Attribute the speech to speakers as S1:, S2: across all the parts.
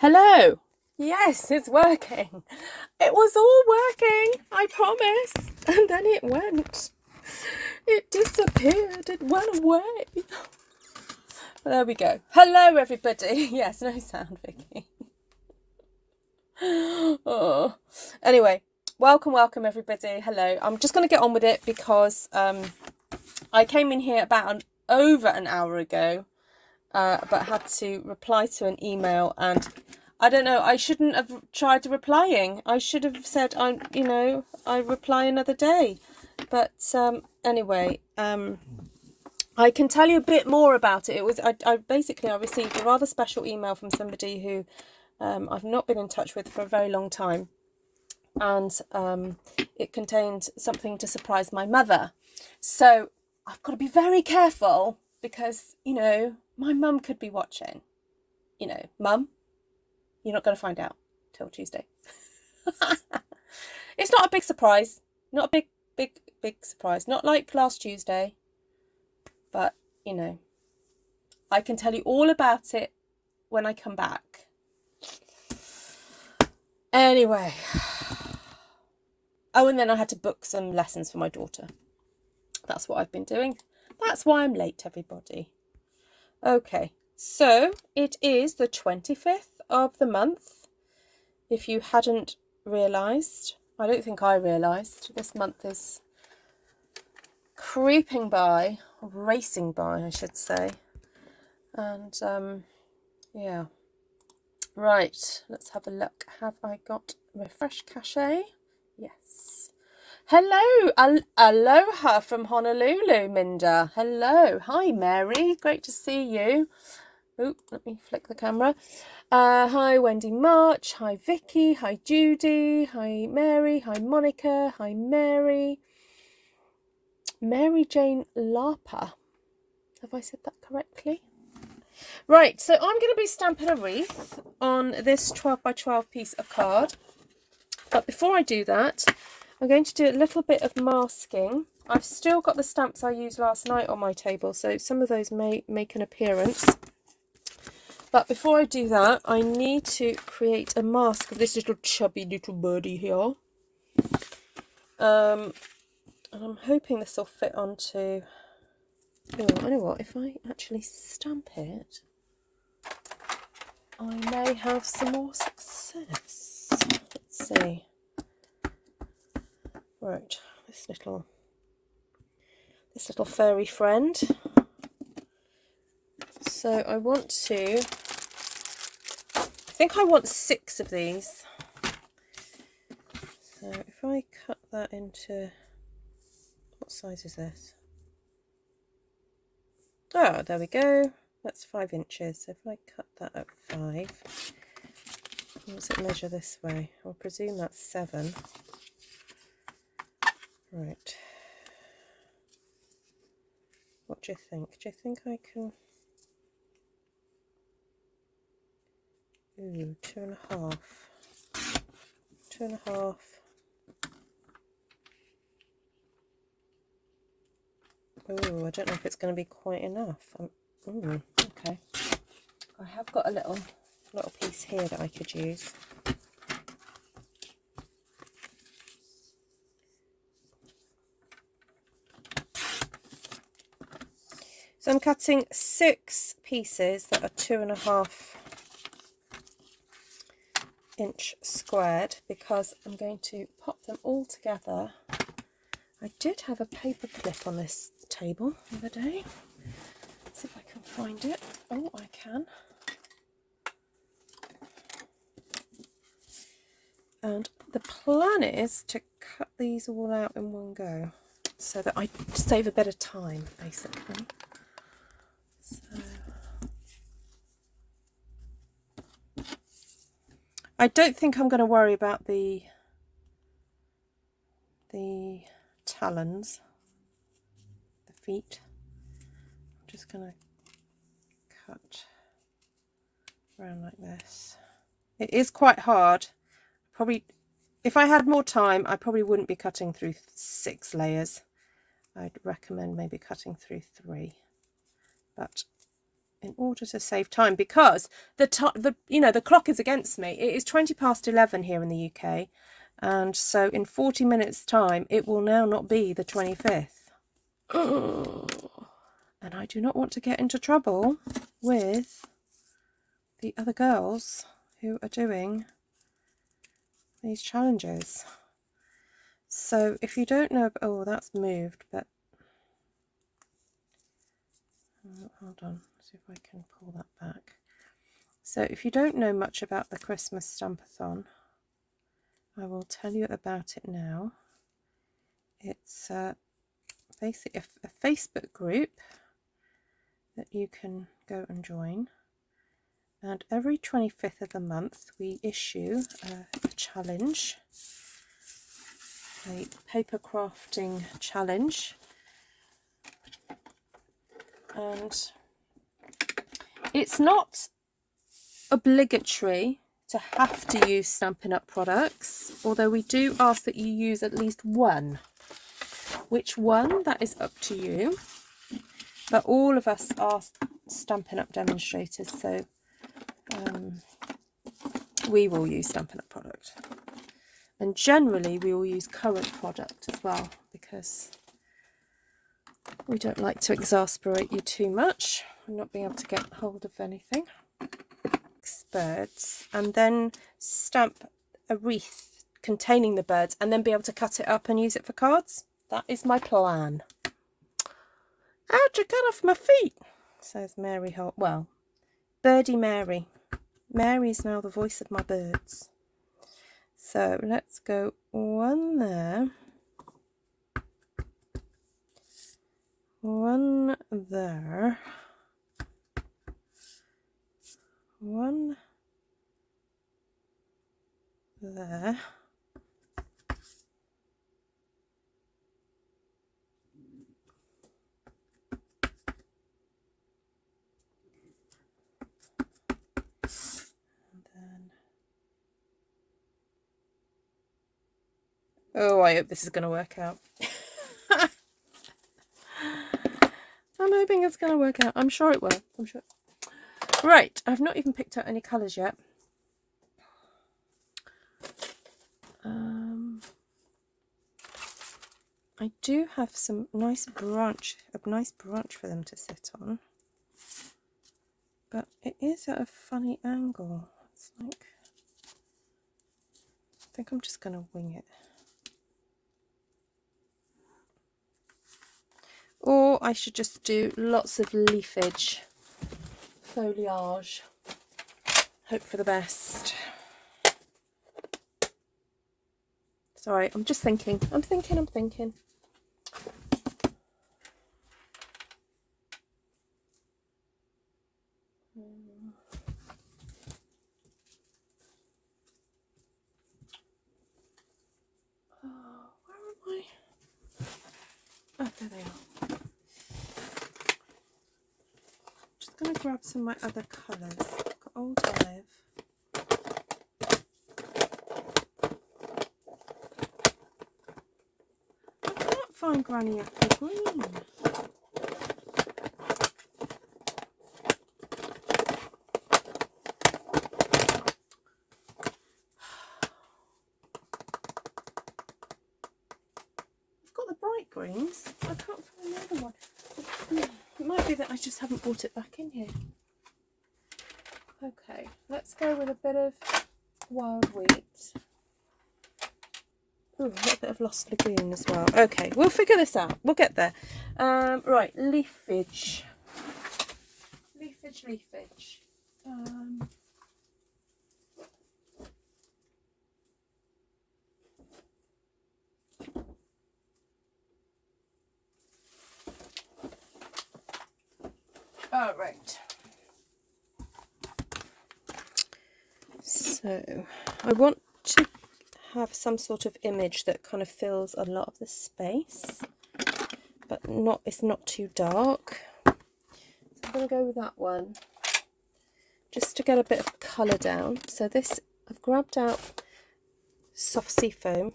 S1: Hello. Yes, it's working. It was all working, I promise. And then it went. It disappeared. It went away. There we go. Hello, everybody. Yes, no sound, Vicky. oh. Anyway, welcome, welcome, everybody. Hello. I'm just going to get on with it because um, I came in here about an, over an hour ago, uh, but had to reply to an email and I don't know. I shouldn't have tried replying. I should have said, I, you know, I reply another day. But um, anyway, um, I can tell you a bit more about it. It was I, I basically I received a rather special email from somebody who um, I've not been in touch with for a very long time, and um, it contained something to surprise my mother. So I've got to be very careful because you know my mum could be watching. You know, mum, you're not going to find out till Tuesday. it's not a big surprise. Not a big, big, big surprise. Not like last Tuesday. But, you know, I can tell you all about it when I come back. Anyway. Oh, and then I had to book some lessons for my daughter. That's what I've been doing. That's why I'm late, everybody. Okay, so it is the 25th of the month. If you hadn't realised, I don't think I realised, this month is creeping by, racing by, I should say. And um, yeah. Right, let's have a look. Have I got refresh cache? Yes. Hello, al aloha from Honolulu, Minda. Hello. Hi, Mary. Great to see you. Oh, let me flick the camera. Uh, hi, Wendy March. Hi, Vicky. Hi, Judy. Hi, Mary. Hi, Monica. Hi, Mary. Mary Jane Larper. Have I said that correctly? Right, so I'm going to be stamping a wreath on this 12 by 12 piece of card. But before I do that, I'm going to do a little bit of masking. I've still got the stamps I used last night on my table, so some of those may make an appearance. But before I do that, I need to create a mask of this little chubby little birdie here. Um, and I'm hoping this will fit onto... Oh, I know what, if I actually stamp it, I may have some more success. Let's see. Right, this little this little furry friend so I want to, I think I want six of these. So if I cut that into, what size is this? Oh, there we go. That's five inches. So if I cut that at five, how does it measure this way? I'll presume that's seven. Right. What do you think? Do you think I can... Ooh, two and a half. Two and a half. Ooh, I don't know if it's going to be quite enough. Um, ooh, okay. I have got a little little piece here that I could use. So I'm cutting six pieces that are two and a half inch squared because I'm going to pop them all together. I did have a paper clip on this table the other day. Let's see if I can find it. Oh, I can. And the plan is to cut these all out in one go so that I save a bit of time, basically. So I don't think I'm going to worry about the the talons, the feet. I'm just going to cut around like this. It is quite hard. Probably, if I had more time, I probably wouldn't be cutting through six layers. I'd recommend maybe cutting through three. But in order to save time because the the you know the clock is against me. It is 20 past 11 here in the uk and so in 40 minutes time it will now not be the 25th and i do not want to get into trouble with the other girls who are doing these challenges. So if you don't know oh that's moved but oh, hold on if I can pull that back. So if you don't know much about the Christmas Stampathon, I will tell you about it now. It's uh, basically a, a Facebook group that you can go and join. And every 25th of the month, we issue a, a challenge, a paper crafting challenge. And it's not obligatory to have to use Stampin' Up products, although we do ask that you use at least one. Which one, that is up to you. But all of us are Stampin' Up demonstrators, so um, we will use Stampin' Up product. And generally we will use current product as well, because we don't like to exasperate you too much I'm not being able to get hold of anything. Birds and then stamp a wreath containing the birds and then be able to cut it up and use it for cards. That is my plan. How'd you cut off my feet? Says Mary Holt. Well, Birdie Mary. Mary is now the voice of my birds. So let's go one there. One there one there. Oh, I hope this is going to work out. I'm hoping it's going to work out. I'm sure it will. I'm sure. Right, I've not even picked out any colours yet. Um, I do have some nice branch, a nice branch for them to sit on. But it is at a funny angle. It's like, I think I'm just going to wing it. Or I should just do lots of leafage foliage. Hope for the best. Sorry, I'm just thinking. I'm thinking, I'm thinking. Oh, where am I? Oh, there they are. Going to grab some of my other colours. Got Old Olive. I can't find Granny Apple Green. I've got the bright greens. I can't find the other one that I just haven't brought it back in here. Okay, let's go with a bit of wild wheat. Ooh, a little bit of Lost Lagoon as well. Okay, we'll figure this out. We'll get there. Um, right. Leafage, leafage. Um, All right. So I want to have some sort of image that kind of fills a lot of the space, but not it's not too dark. So I'm going to go with that one, just to get a bit of colour down. So this, I've grabbed out soft sea foam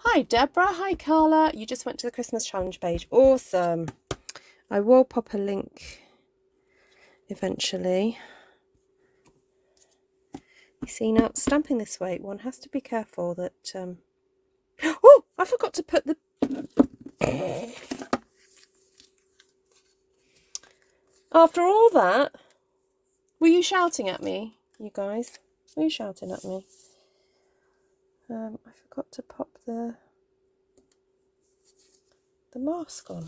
S1: Hi, Deborah. Hi, Carla. You just went to the Christmas challenge page. Awesome. I will pop a link eventually. You see, now stamping this way, one has to be careful that... Um... Oh, I forgot to put the... After all that, were you shouting at me, you guys? Were you shouting at me? Um, I forgot to pop the the mask on.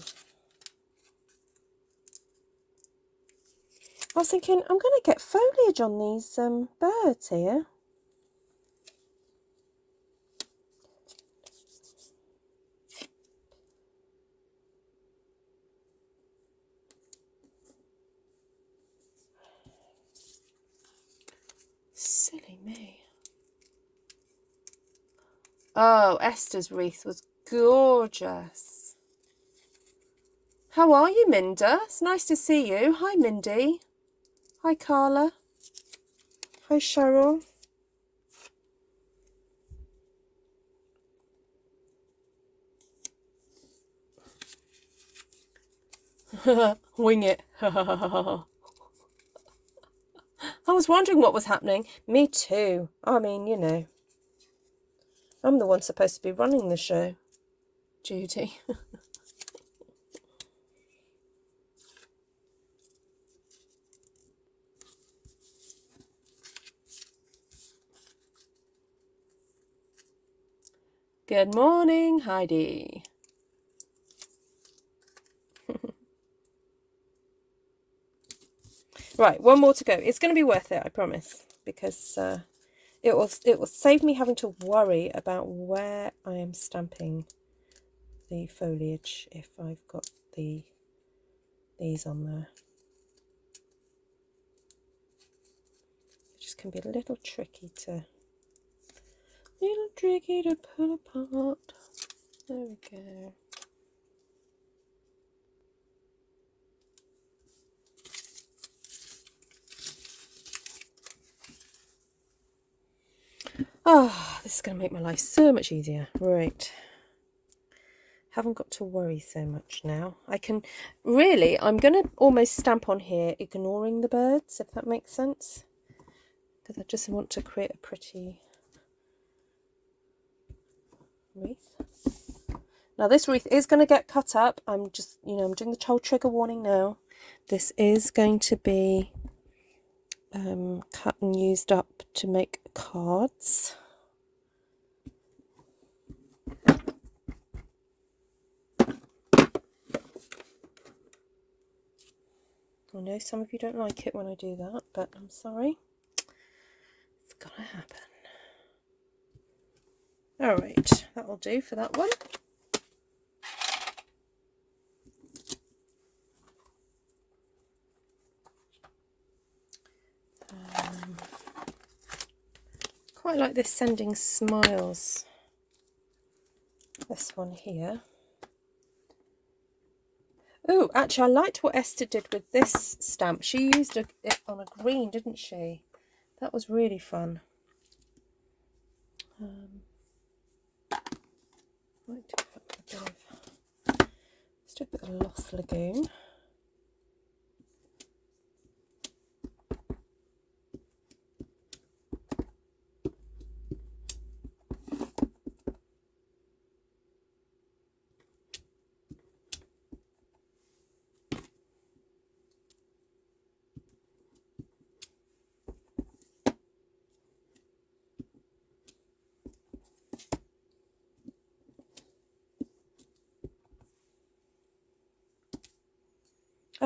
S1: I was thinking, I'm going to get foliage on these um, birds here. Silly me. Oh, Esther's wreath was gorgeous. How are you, Minda? It's nice to see you. Hi, Mindy. Hi, Carla. Hi, Cheryl. Wing it. I was wondering what was happening. Me too. I mean, you know. I'm the one supposed to be running the show. Judy. Good morning, Heidi. right, one more to go. It's going to be worth it, I promise, because uh, it will it will save me having to worry about where I am stamping the foliage if I've got the these on there. It just can be a little tricky to little tricky to pull apart. There we go. Oh, this is going to make my life so much easier. Right. Haven't got to worry so much now. I can, really, I'm going to almost stamp on here, ignoring the birds, if that makes sense. Because I just want to create a pretty wreath. Now this wreath is going to get cut up. I'm just, you know, I'm doing the child trigger warning now. This is going to be um, cut and used up to make cards. I know some of you don't like it when I do that, but I'm sorry. It's gotta happen. All right, that'll do for that one. Um, quite like this sending smiles. This one here. Oh, actually, I liked what Esther did with this stamp. She used it on a green, didn't she? That was really fun. Um, might do a bit of, let's do a bit of Lost Lagoon.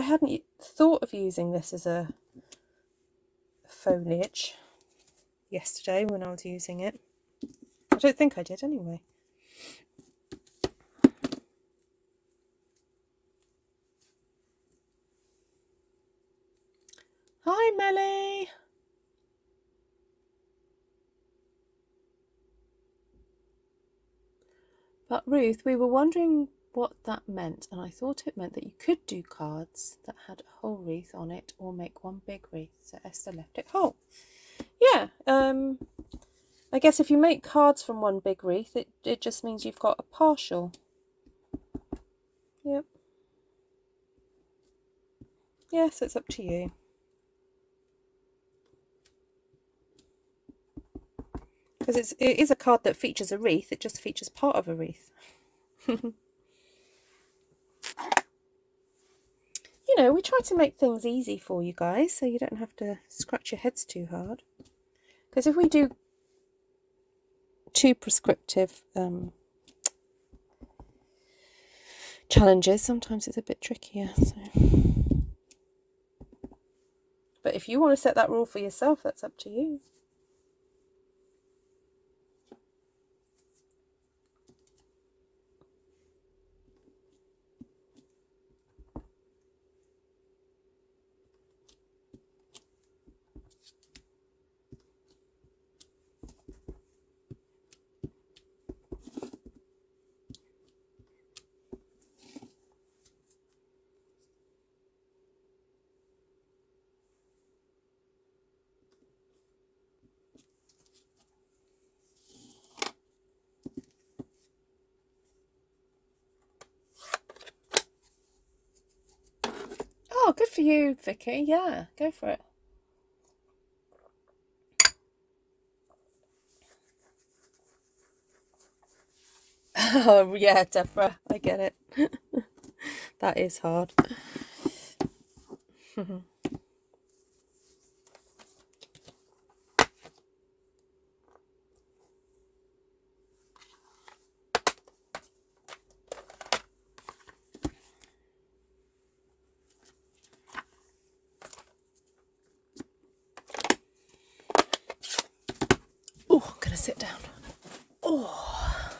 S1: Hadn't thought of using this as a foliage yesterday when I was using it. I don't think I did anyway. Hi Melly! But Ruth, we were wondering what that meant, and I thought it meant that you could do cards that had a whole wreath on it or make one big wreath. So Esther left it whole. Yeah, um, I guess if you make cards from one big wreath, it, it just means you've got a partial. Yep. Yes, it's up to you. Because it is a card that features a wreath, it just features part of a wreath. you know, we try to make things easy for you guys so you don't have to scratch your heads too hard. Because if we do too prescriptive um, challenges, sometimes it's a bit trickier. So. But if you want to set that rule for yourself, that's up to you. Oh, good for you, Vicky. Yeah, go for it. Oh, yeah, Deborah, I get it. that is hard. Oh, I'm gonna sit down. Oh.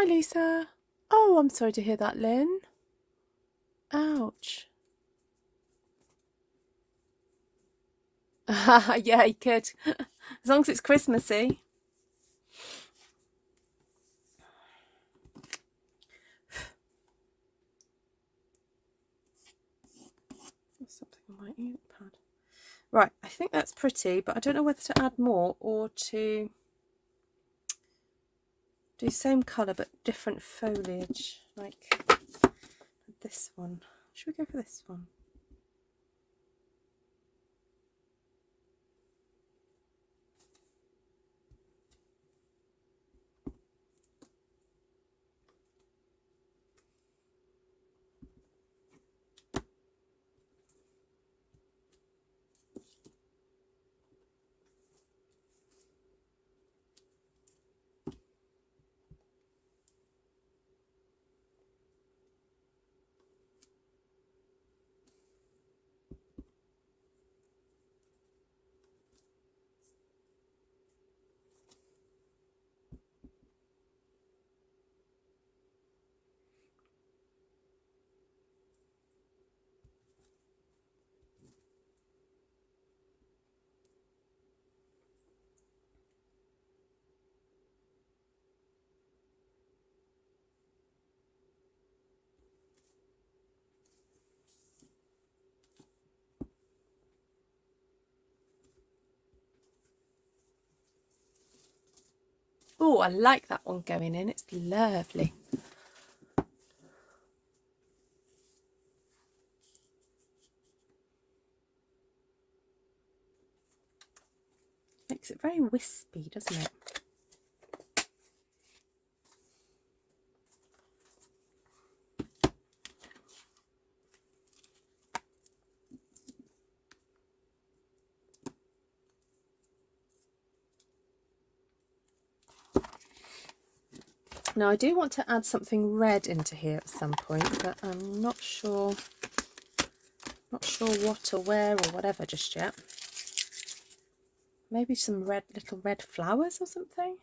S1: Hi, Lisa. Oh, I'm sorry to hear that, Lynn. Ouch. yeah, you could. As long as it's Christmassy. Something on my. Right, I think that's pretty, but I don't know whether to add more or to do same colour but different foliage like this one. Should we go for this one Oh, I like that one going in. It's lovely. Makes it very wispy, doesn't it? Now I do want to add something red into here at some point, but I'm not sure, not sure what or where or whatever just yet. Maybe some red, little red flowers or something.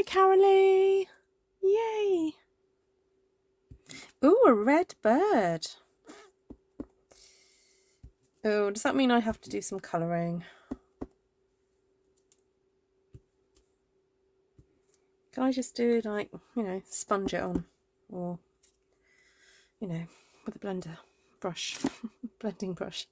S1: Hi, Carolee. Yay. Ooh, a red bird. Oh, does that mean I have to do some colouring? Can I just do like, you know, sponge it on or, you know, with a blender brush, blending brush?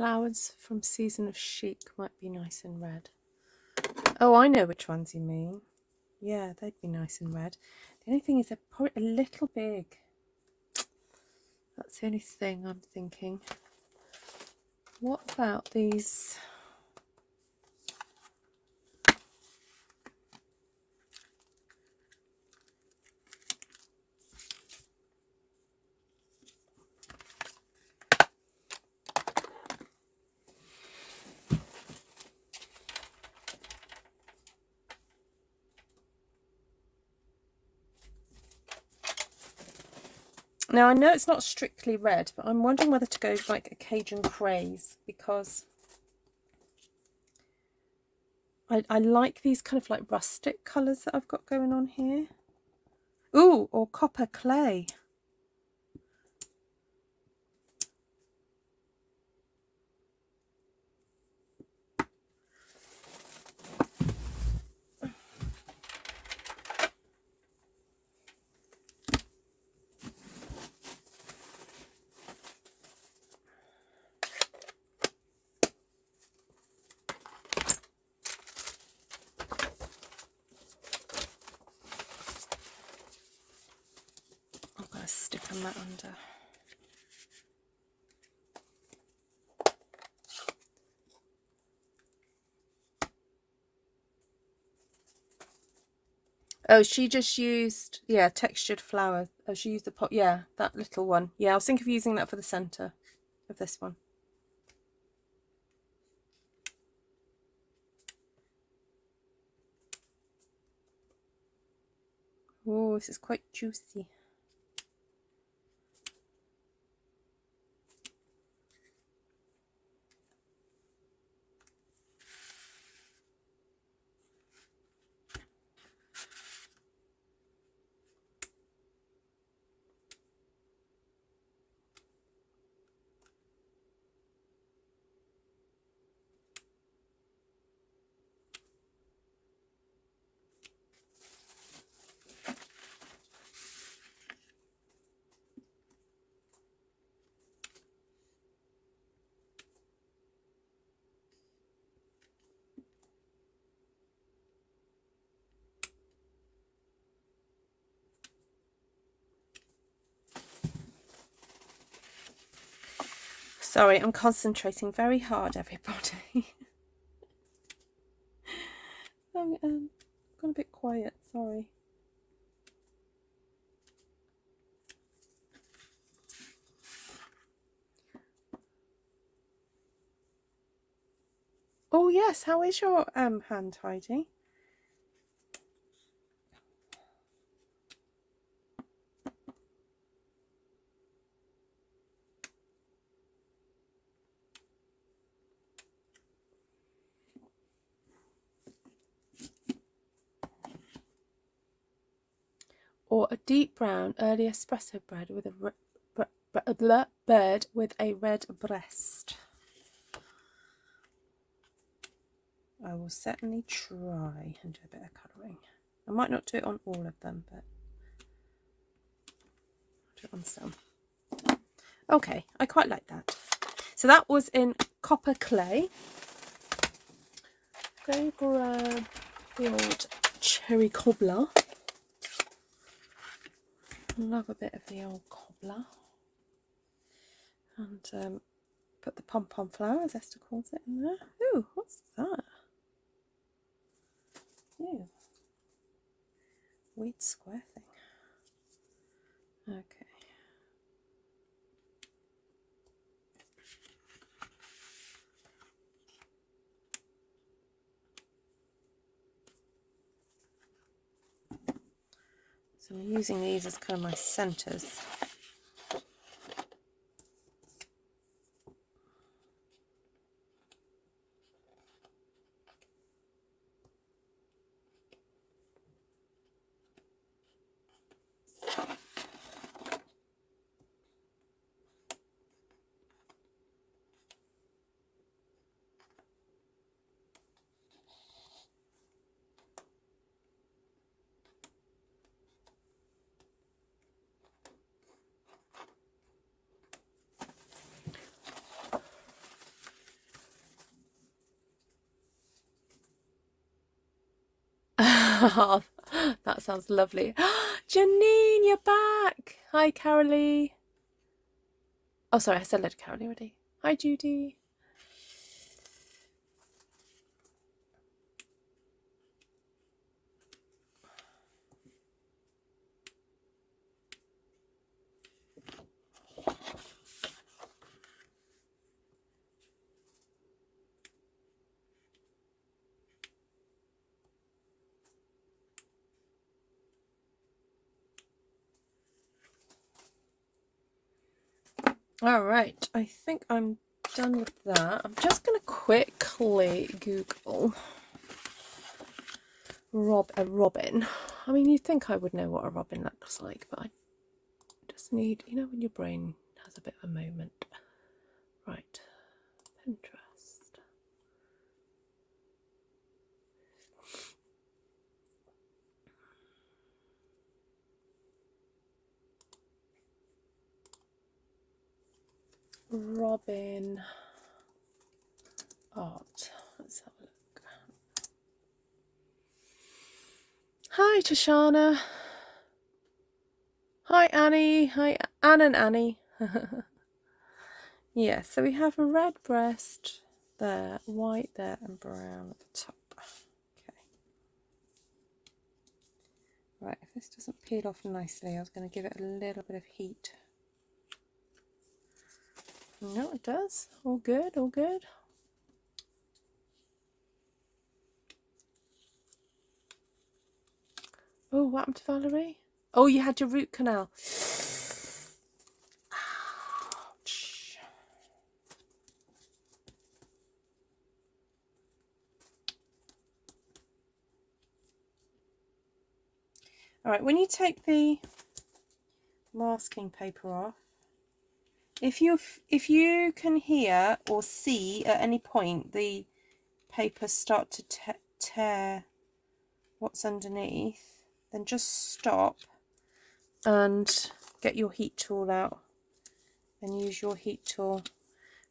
S1: Flowers from Season of Chic might be nice and red. Oh, I know which ones you mean. Yeah, they'd be nice and red. The only thing is they're probably a little big. That's the only thing I'm thinking. What about these Now I know it's not strictly red, but I'm wondering whether to go like a Cajun craze because I, I like these kind of like rustic colours that I've got going on here. Ooh, or copper clay. That under. Oh, she just used, yeah, textured flower. Oh, she used the pot, yeah, that little one. Yeah, I was thinking of using that for the centre of this one. Oh, this is quite juicy. Sorry, I'm concentrating very hard, everybody. I'm um, gone a bit quiet, sorry. Oh yes, how is your um hand, Heidi? or a deep brown early espresso bread with a bird with a red breast. I will certainly try and do a bit of colouring. I might not do it on all of them, but I'll do it on some. Okay, I quite like that. So that was in copper clay. Go grab the old cherry cobbler. Love a bit of the old cobbler. And um, put the pom-pom flower, as Esther calls it, in there. Ooh, what's that? Ew. Weird square thing. Okay. So I'm using these as kind of my centres. that sounds lovely. Janine, you're back. Hi, Carolee. Oh, sorry, I said hello to Carolee already. Hi, Judy. All right, I think I'm done with that. I'm just going to quickly Google Rob a robin. I mean, you'd think I would know what a robin looks like, but I just need, you know, when your brain has a bit of a moment. Right, Pinterest. Robin art. Let's have a look. Hi, Tashana. Hi, Annie. Hi, Anne and Annie. yeah, so we have a red breast there, white there, and brown at the top. Okay. Right, if this doesn't peel off nicely, I was going to give it a little bit of heat. No, it does. All good, all good. Oh, what happened to Valerie? Oh, you had your root canal. Ouch. All right, when you take the masking paper off, if you if you can hear or see at any point the paper start to tear what's underneath, then just stop and get your heat tool out and use your heat tool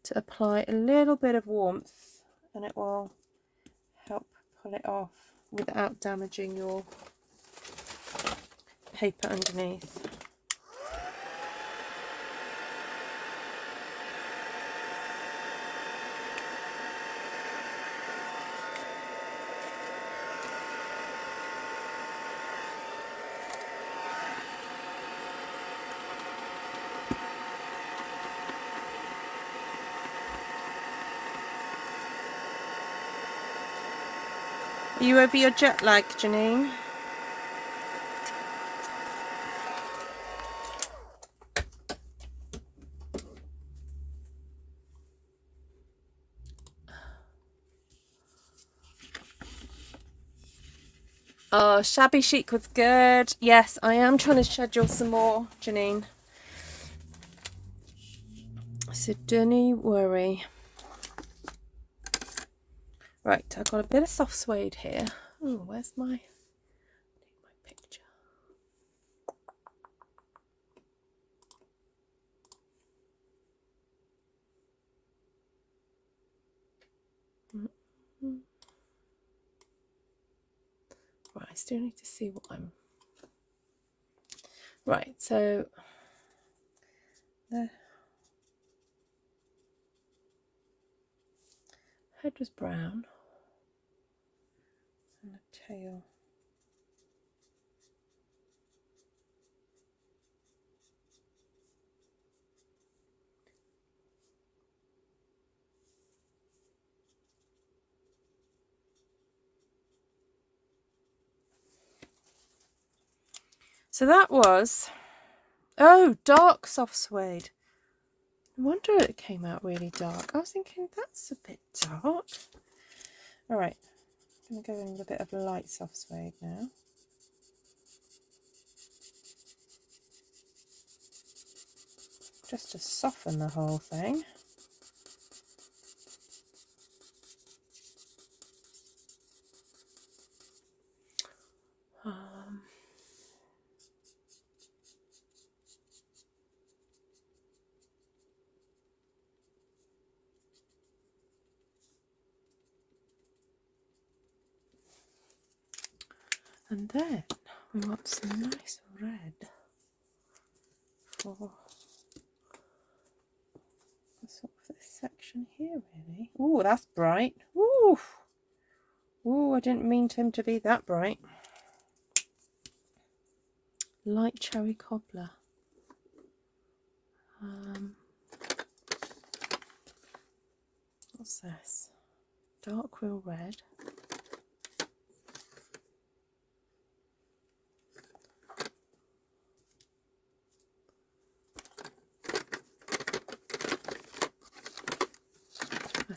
S1: to apply a little bit of warmth and it will help pull it off without damaging your paper underneath. Are you over your jet lag, Janine? Oh, Shabby Chic was good. Yes, I am trying to schedule some more, Janine. So don't worry. Right, I've got a bit of soft suede here. Oh, where's my, my picture? Mm -hmm. Right, I still need to see what I'm... Right, so... The head was brown So that was, oh, dark soft suede. No wonder it came out really dark. I was thinking that's a bit dark. All right, going to go in with a bit of light soft suede now. Just to soften the whole thing. And then we want some nice red for sort of this section here really. Oh, that's bright. Ooh. Ooh, I didn't mean him to be that bright. Light cherry cobbler. Um, what's this? Dark real red.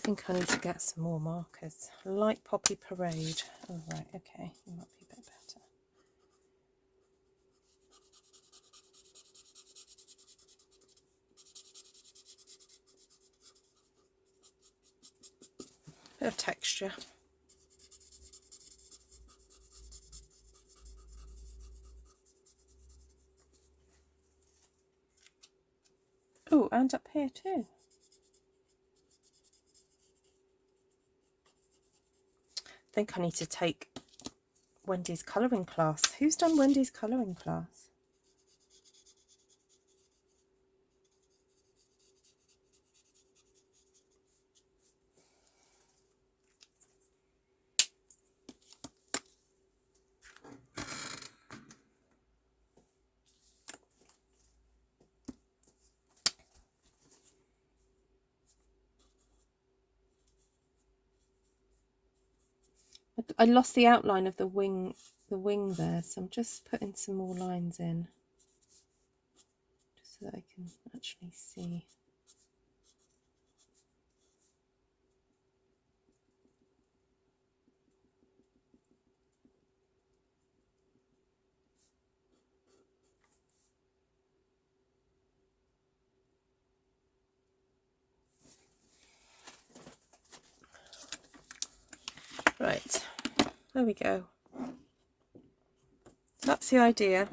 S1: Think I need to get some more markers. Light Poppy Parade. Oh, right, okay, might be a bit better. Bit of texture. Oh, and up here too. Think I need to take Wendy's colouring class. Who's done Wendy's colouring class? I lost the outline of the wing the wing there so I'm just putting some more lines in just so that I can actually see Right. There we go. That's the idea.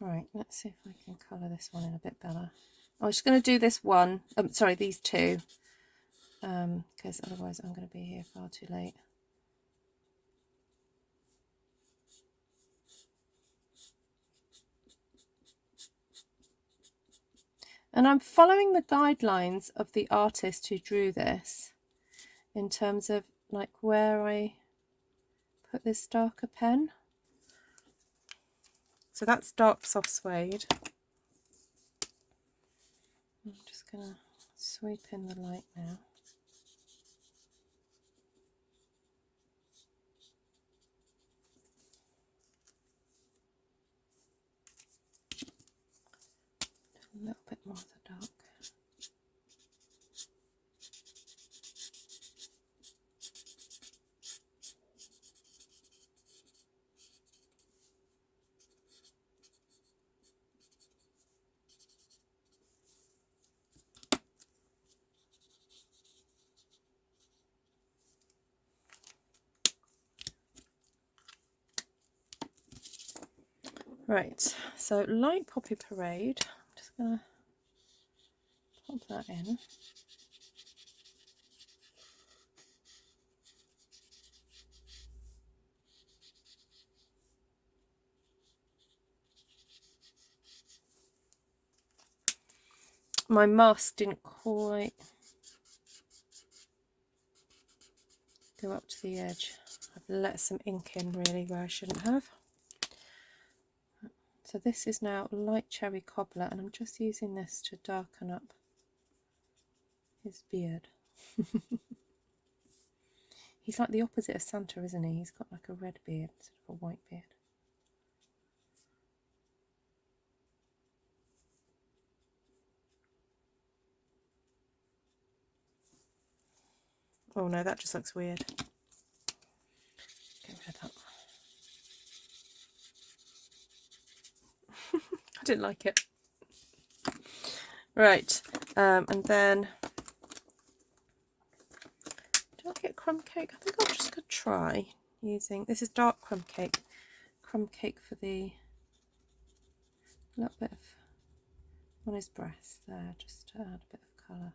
S1: Right, let's see if I can colour this one in a bit better. I'm just going to do this one, um, sorry, these two, because um, otherwise I'm going to be here far too late. And I'm following the guidelines of the artist who drew this in terms of like where I put this darker pen. So that's dark soft suede. I'm just going to sweep in the light now. A little bit more of the dark. Right, so light poppy parade. I'm just gonna pop that in. My mask didn't quite go up to the edge. I've let some ink in really where I shouldn't have. So this is now light cherry cobbler and I'm just using this to darken up his beard. He's like the opposite of Santa, isn't he? He's got like a red beard instead of a white beard. Oh no, that just looks weird. Get rid of that. I didn't like it. Right, um, and then do I get crumb cake? I think I'll just go try using this is dark crumb cake. Crumb cake for the little bit of on his breast there, just to add a bit of colour.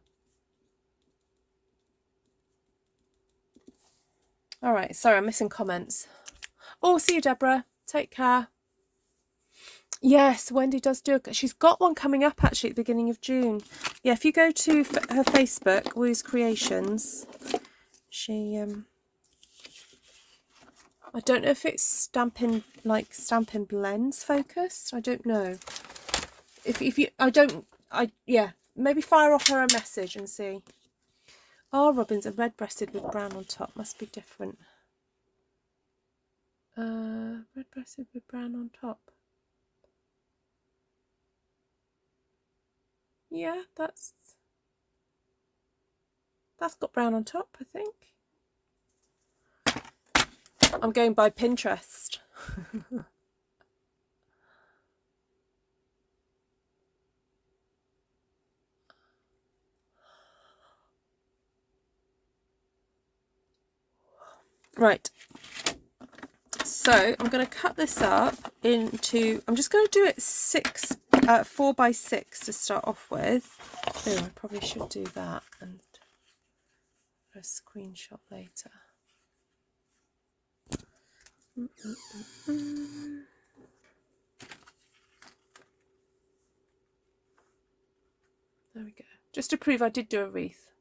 S1: All right, sorry, I'm missing comments. Oh, see you, Deborah. Take care. Yes, Wendy does do it. She's got one coming up actually at the beginning of June. Yeah, if you go to her Facebook, Woo's Creations, she um I don't know if it's stamping like stamping blends focused. I don't know. If if you I don't I yeah, maybe fire off her a message and see. Oh, robins are red breasted with brown on top. Must be different. Uh, red breasted with brown on top. Yeah, that's that's got brown on top, I think. I'm going by Pinterest. right. So I'm going to cut this up into, I'm just going to do it six uh, four by six to start off with. Oh, I probably should do that and a screenshot later. There we go. Just to prove I did do a wreath.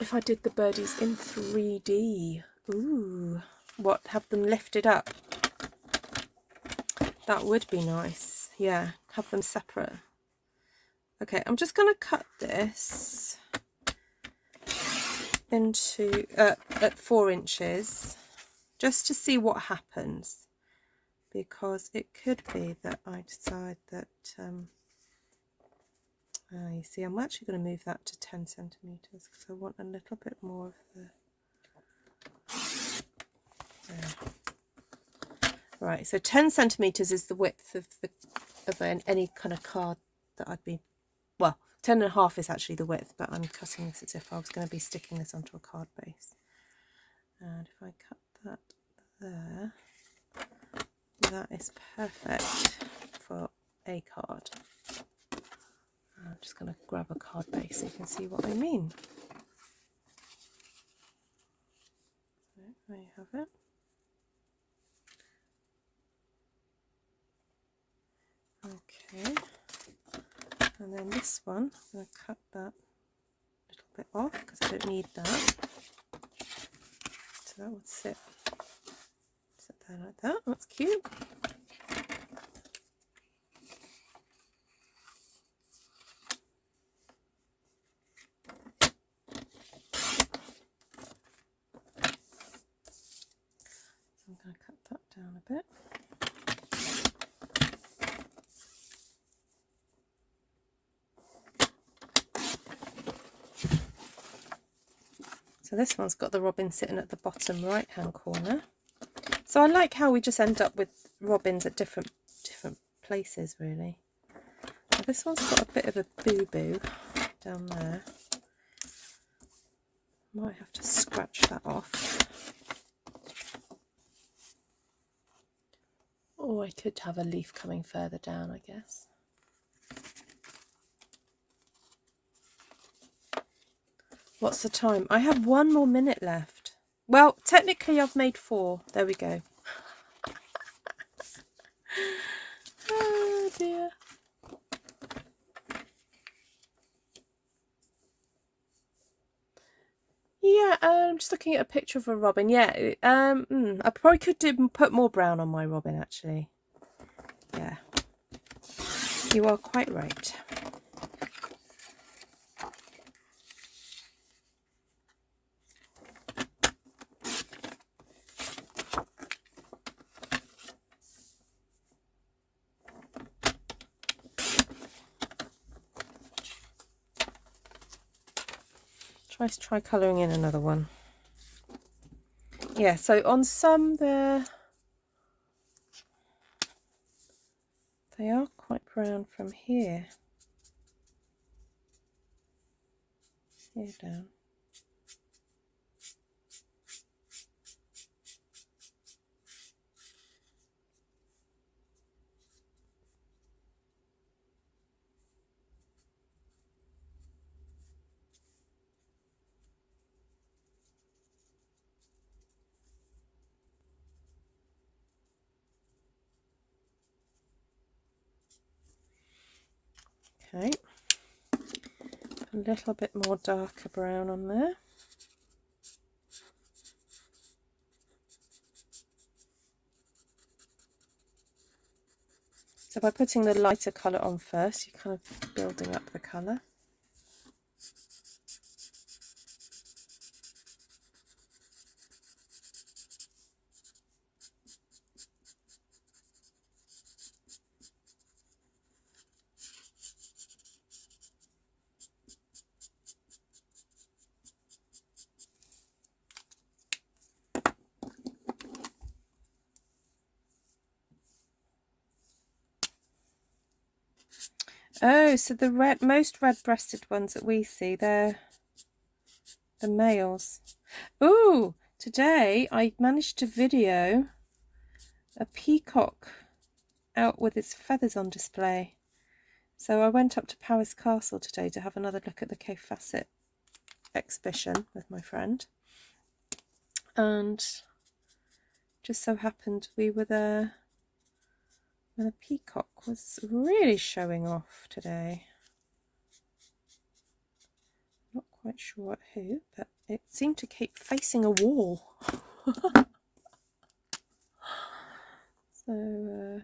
S1: If I did the birdies in 3D. Ooh. What, have them lifted up? That would be nice. Yeah, have them separate. Okay, I'm just going to cut this into uh, at four inches just to see what happens because it could be that I decide that um, uh, you see I'm actually going to move that to 10 centimeters because I want a little bit more of the there. Right, so 10 centimetres is the width of the of an, any kind of card that I'd be, well, 10 and a half is actually the width, but I'm cutting this as if I was going to be sticking this onto a card base. And if I cut that there, that is perfect for a card. I'm just going to grab a card base so you can see what I mean. There you have it. Okay, and then this one, I'm going to cut that little bit off because I don't need that. So that would sit, sit there like that. That's cute. I'm going to cut that down a bit. So this one's got the robin sitting at the bottom right hand corner. So I like how we just end up with robins at different different places really. Now this one's got a bit of a boo-boo down there. Might have to scratch that off. Or I could have a leaf coming further down, I guess. What's the time? I have one more minute left. Well, technically I've made four. There we go. oh dear. Yeah, uh, I'm just looking at a picture of a robin. Yeah, um, mm, I probably could do, put more brown on my robin actually. Yeah, you are quite right. Try try colouring in another one. Yeah, so on some there they are quite brown from here. Here down. Okay, a little bit more darker brown on there. So by putting the lighter colour on first, you're kind of building up the colour. So the red, most red-breasted ones that we see, they're the males. Oh, today I managed to video a peacock out with its feathers on display. So I went up to Powis Castle today to have another look at the Kaffe Fassett exhibition with my friend. And just so happened we were there the peacock was really showing off today. Not quite sure who, but it seemed to keep facing a wall. so, uh,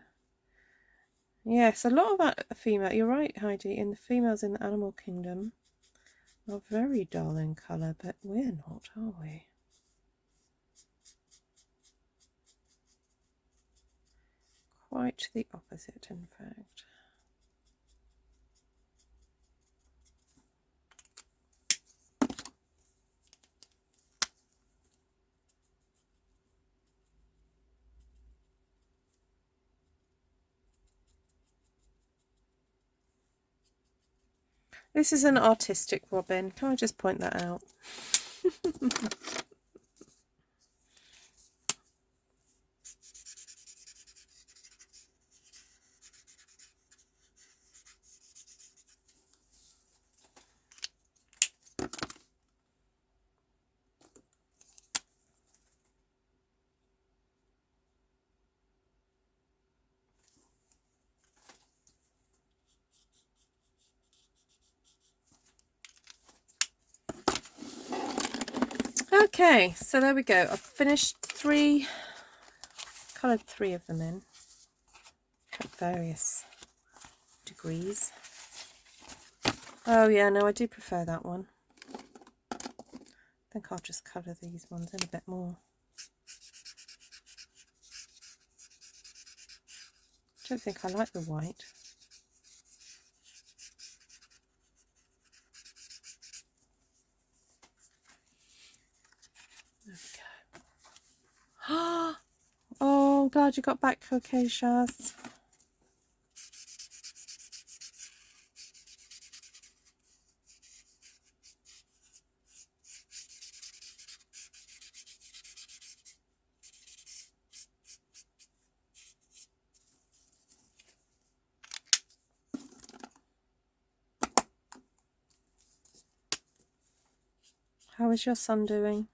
S1: yes, a lot of that female, you're right Heidi, in the females in the animal kingdom are very dull in colour, but we're not, are we? Quite the opposite, in fact. This is an artistic robin. Can I just point that out? Okay, so there we go. I've finished three coloured three of them in at various degrees. Oh yeah, no, I do prefer that one. I think I'll just colour these ones in a bit more. Don't think I like the white. There we go. Oh, you got back okay, Shaz. How is your son doing?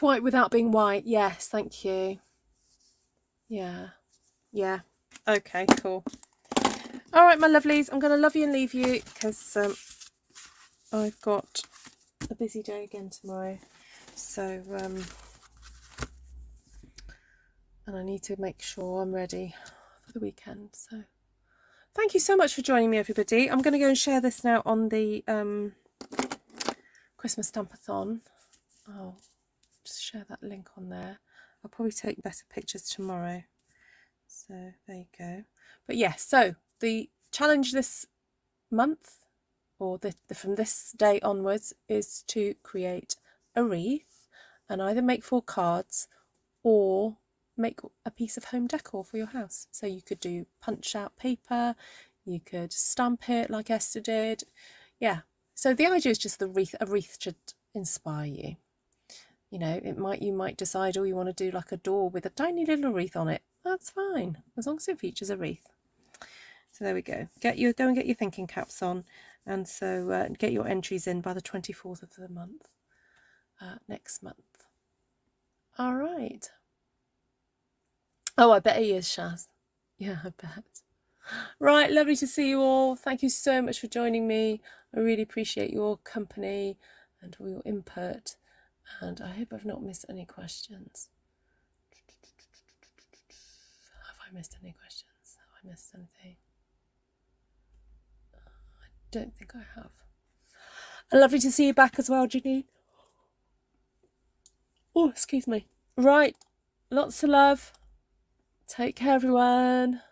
S1: White without being white. Yes, thank you. Yeah. Yeah. Okay, cool. All right, my lovelies. I'm going to love you and leave you because um, I've got a busy day again tomorrow. So, um, and I need to make sure I'm ready for the weekend. So, thank you so much for joining me, everybody. I'm going to go and share this now on the um, Christmas Stampathon. Oh, just share that link on there. I'll probably take better pictures tomorrow. So there you go. But yes, yeah, so the challenge this month or the, the, from this day onwards is to create a wreath and either make four cards or make a piece of home decor for your house. So you could do punch out paper, you could stamp it like Esther did. Yeah. So the idea is just the wreath, a wreath should inspire you you know it might you might decide oh you want to do like a door with a tiny little wreath on it. That's fine as long as it features a wreath. So there we go. Get your go and get your thinking caps on and so uh, get your entries in by the 24th of the month uh, next month. All right. Oh i bet he is shaz. Yeah i bet. Right lovely to see you all. Thank you so much for joining me. I really appreciate your company and all your input and I hope I've not missed any questions. Have I missed any questions? Have I missed anything? Uh, I don't think I have. Lovely to see you back as well, Janine. Oh, excuse me. Right. Lots of love. Take care, everyone.